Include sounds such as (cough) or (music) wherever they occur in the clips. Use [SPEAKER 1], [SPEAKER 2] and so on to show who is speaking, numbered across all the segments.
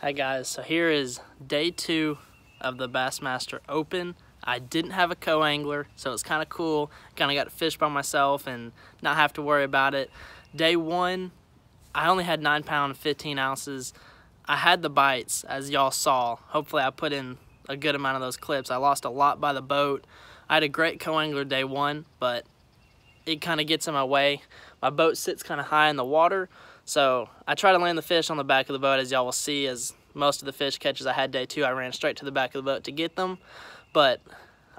[SPEAKER 1] Hi guys, so here is day two of the Bassmaster Open. I didn't have a co-angler, so it's kind of cool. Kind of got to fish by myself and not have to worry about it. Day one, I only had 9 pound 15 ounces. I had the bites, as y'all saw. Hopefully I put in a good amount of those clips. I lost a lot by the boat. I had a great co-angler day one, but it kind of gets in my way. My boat sits kind of high in the water, so I try to land the fish on the back of the boat as y'all will see as most of the fish catches I had day two, I ran straight to the back of the boat to get them. But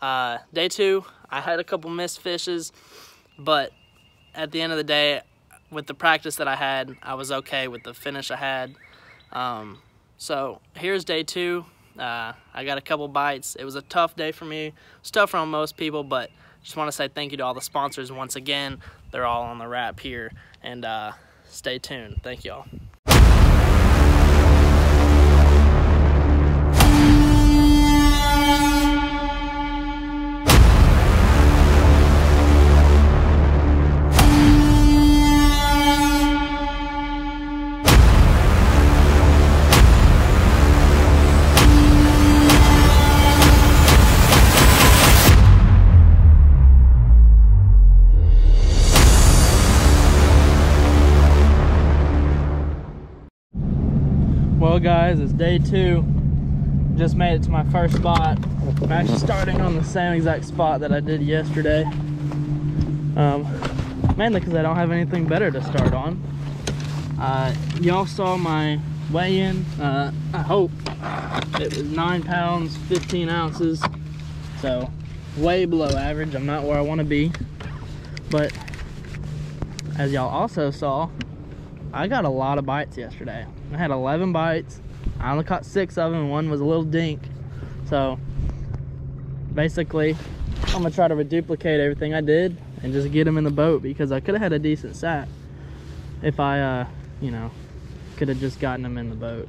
[SPEAKER 1] uh, day two, I had a couple missed fishes, but at the end of the day, with the practice that I had, I was okay with the finish I had. Um, so here's day two. Uh, I got a couple bites. It was a tough day for me. It was tough for most people, but just want to say thank you to all the sponsors once again. They're all on the wrap here. And uh, stay tuned. Thank y'all. Day two. Just made it to my first spot. I'm actually starting on the same exact spot that I did yesterday. Um, mainly because I don't have anything better to start on. Uh, Y'all saw my weigh-in. Uh, I hope it was 9 pounds, 15 ounces. So, way below average. I'm not where I want to be. But, as y'all also saw, I got a lot of bites yesterday. I had 11 bites. I only caught six of them, and one was a little dink. So, basically, I'm gonna try to reduplicate everything I did and just get them in the boat because I could have had a decent sat if I, uh, you know, could have just gotten them in the boat.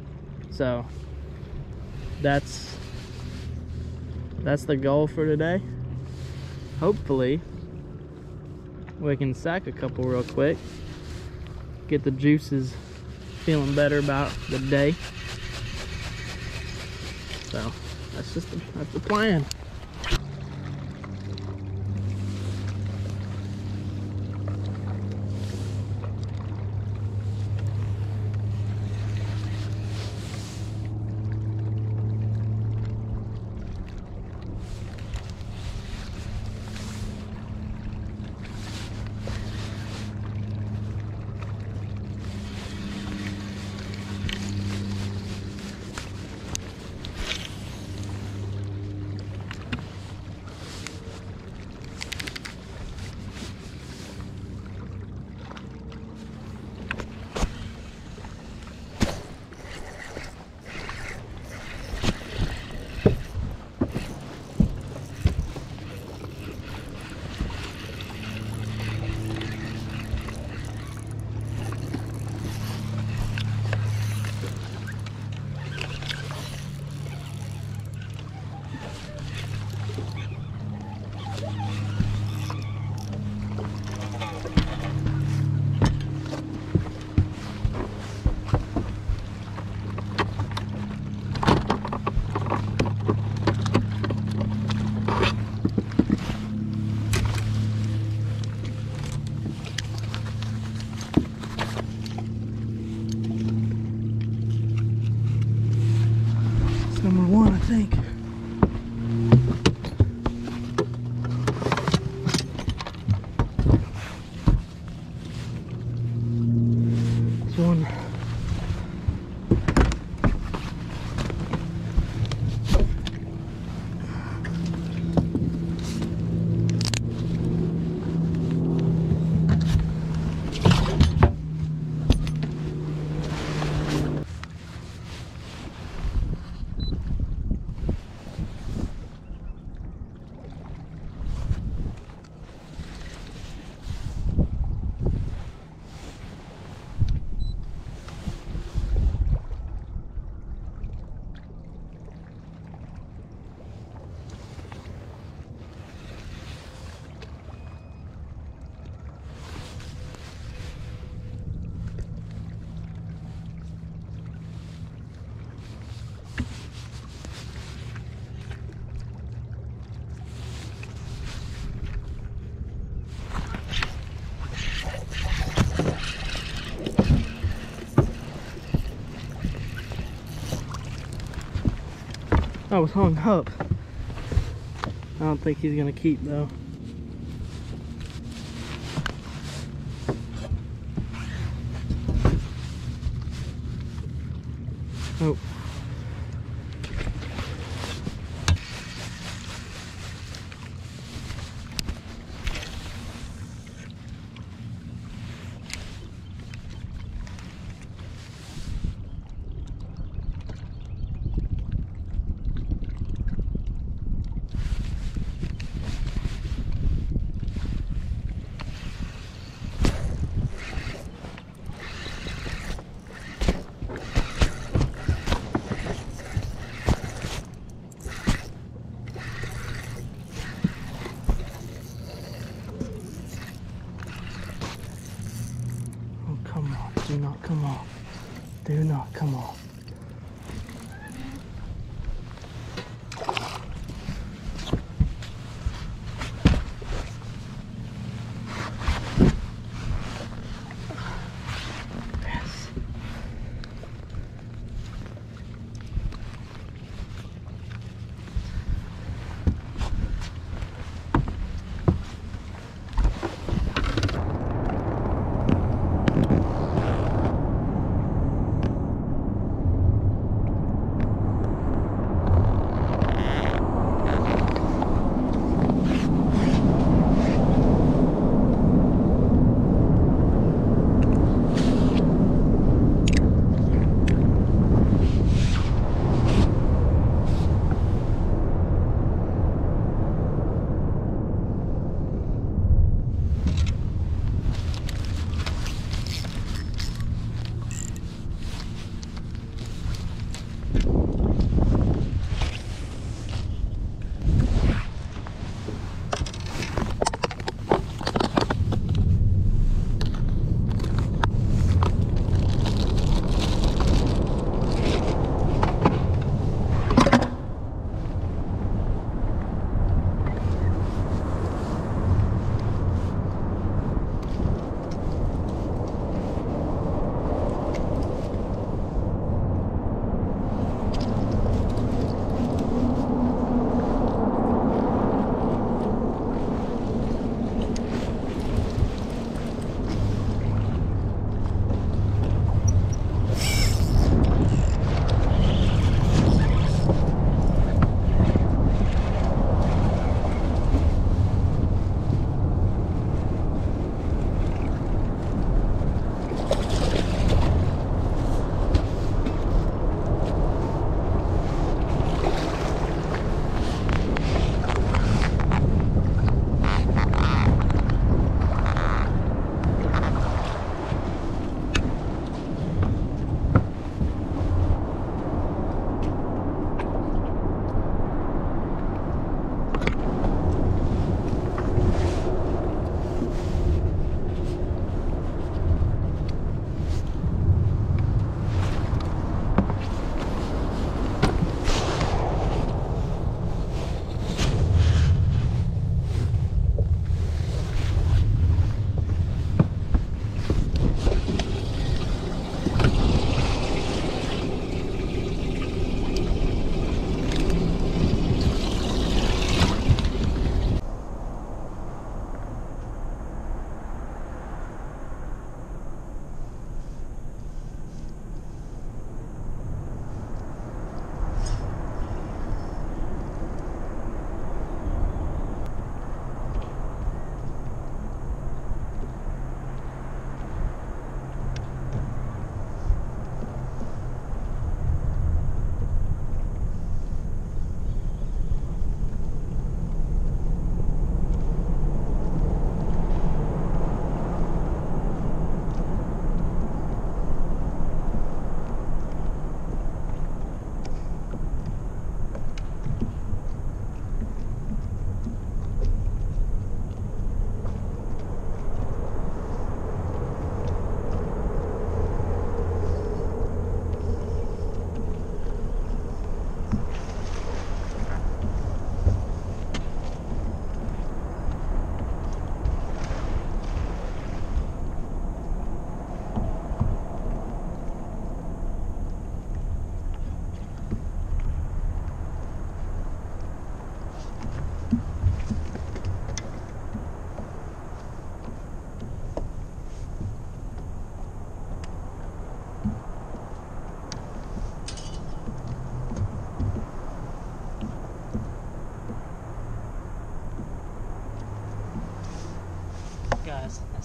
[SPEAKER 1] So, that's that's the goal for today. Hopefully, we can sack a couple real quick get the juices feeling better about the day. So that's just the, that's the plan. number one, I think. This one. Oh, I was hung up. I don't think he's gonna keep though. Oh. Oh,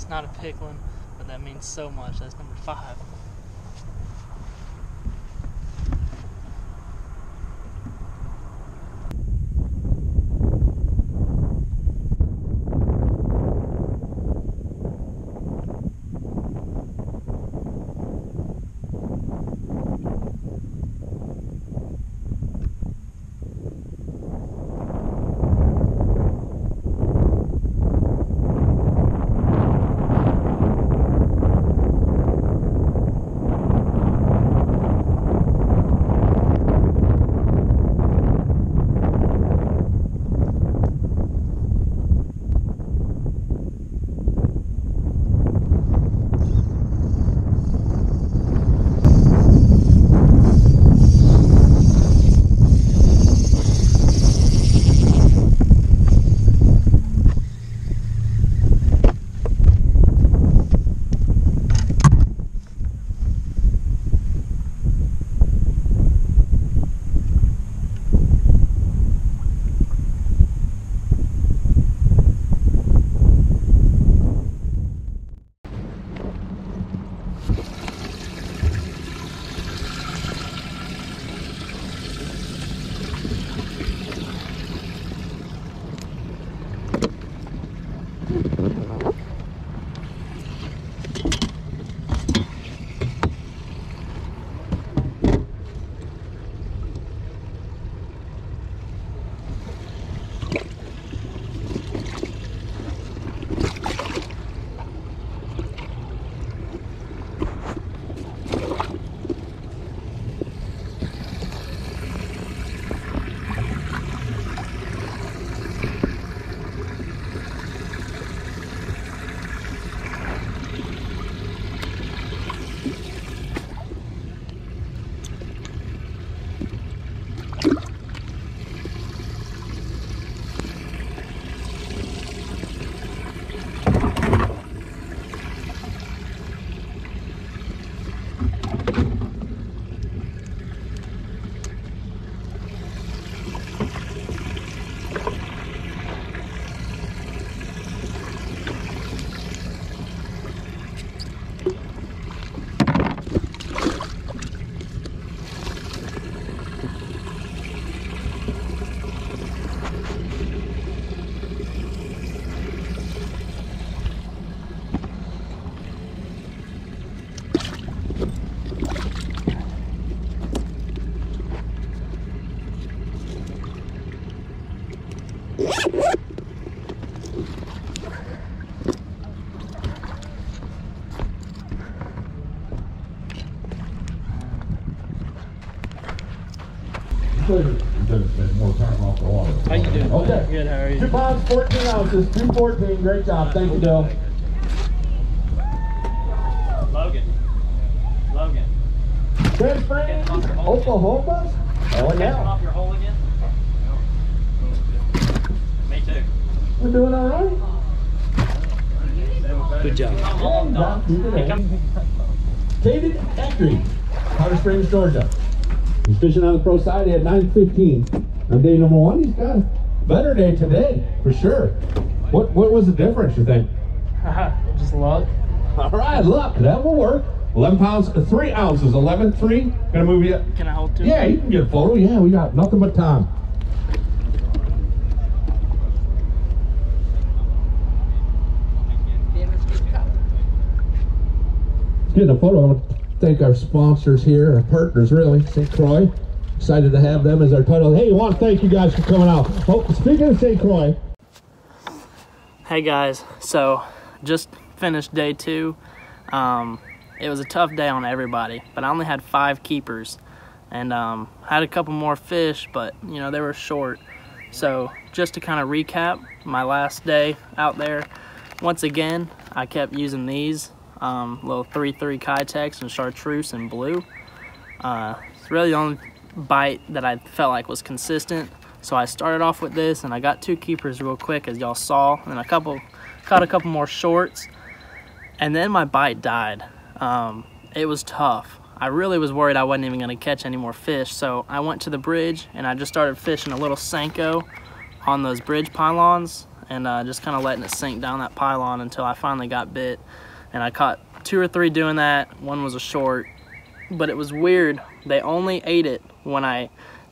[SPEAKER 1] It's not a picklin, but that means so much. That's number five.
[SPEAKER 2] Good. Gotta spend more time off the water.
[SPEAKER 1] How you doing?
[SPEAKER 2] Okay.
[SPEAKER 1] Good. How are you?
[SPEAKER 2] Two pounds, 14 ounces, 214. Great job. Thank you, Bill.
[SPEAKER 3] Logan. Logan.
[SPEAKER 2] Good Springs, Oklahoma. Oh, yeah.
[SPEAKER 3] off your hole again? Me too.
[SPEAKER 2] We're doing all right.
[SPEAKER 1] Good job.
[SPEAKER 3] Come on,
[SPEAKER 2] Good job. Keep it up. Caden Acree, Powder Springs, Georgia. He's fishing on the pro side. He had 915 on day number one. He's got a better day today, for sure. What what was the difference, you think? (laughs)
[SPEAKER 1] Just luck.
[SPEAKER 2] All right, luck. that will work. 11 pounds, 3 ounces, 11 3. Gonna move you.
[SPEAKER 1] Can I hold two?
[SPEAKER 2] Yeah, you can get a photo. Yeah, we got nothing but time. Getting a photo. Thank our sponsors here, our partners really, St. Croix. Excited to have them as our title. Hey, want to thank you guys for coming out. Oh, speaking of St. Croix,
[SPEAKER 1] Hey guys, so just finished day two. Um, it was a tough day on everybody, but I only had five keepers, and um, had a couple more fish, but you know they were short. So just to kind of recap, my last day out there, once again I kept using these um, little three three Keitechs and chartreuse and blue. Uh, it's really the only bite that I felt like was consistent. So I started off with this and I got two keepers real quick as y'all saw and a couple caught a couple more shorts and then my bite died. Um, it was tough. I really was worried I wasn't even gonna catch any more fish. So I went to the bridge and I just started fishing a little Senko on those bridge pylons and uh, just kind of letting it sink down that pylon until I finally got bit. And I caught two or three doing that. One was a short, but it was weird. They only ate it when I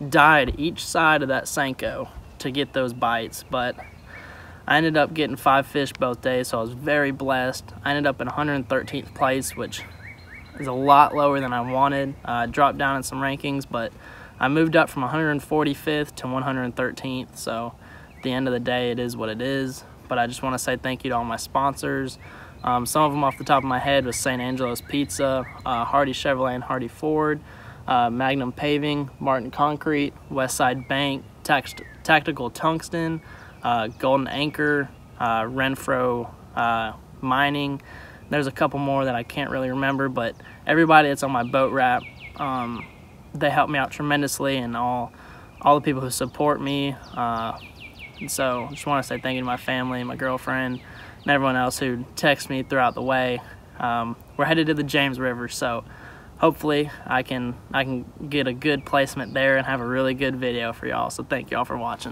[SPEAKER 1] died each side of that Senko to get those bites. But I ended up getting five fish both days, so I was very blessed. I ended up in 113th place, which is a lot lower than I wanted. Uh, I dropped down in some rankings, but I moved up from 145th to 113th. So at the end of the day, it is what it is. But I just want to say thank you to all my sponsors. Um, some of them off the top of my head was St. Angelo's Pizza, uh, Hardy Chevrolet and Hardy Ford, uh, Magnum Paving, Martin Concrete, Westside Bank, Tact Tactical Tungsten, uh, Golden Anchor, uh, Renfro uh, Mining. There's a couple more that I can't really remember, but everybody that's on my boat wrap, um, they help me out tremendously, and all all the people who support me. Uh, so I just want to say thank you to my family, my girlfriend, and everyone else who texts me throughout the way. Um, we're headed to the James River, so hopefully I can I can get a good placement there and have a really good video for y'all. So thank y'all for watching.